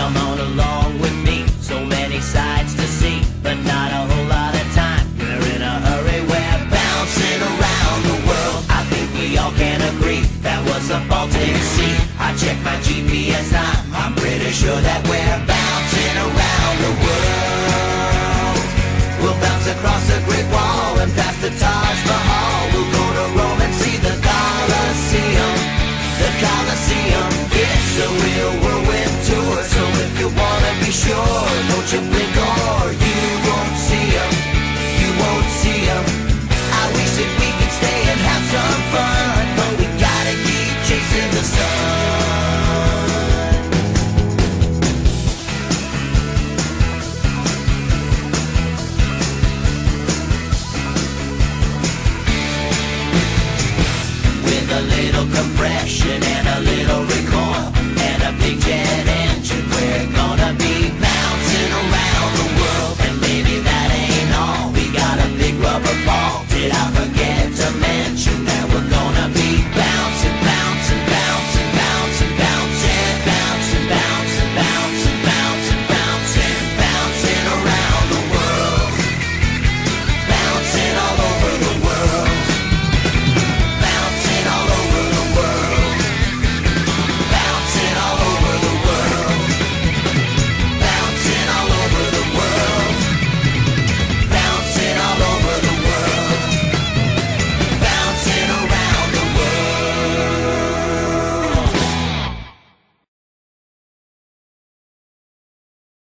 Come on along with me, so many sights to see, but not a whole lot of time. We're in a hurry, we're bouncing around the world. I think we all can agree that was the Baltic Sea. I checked my GPS time, I'm pretty sure that we're bouncing around the world. We'll bounce across the Great Wall and past the Taj Mahal. We'll go to Rome and see the Colosseum. The Colosseum, it's a real world. A little compression.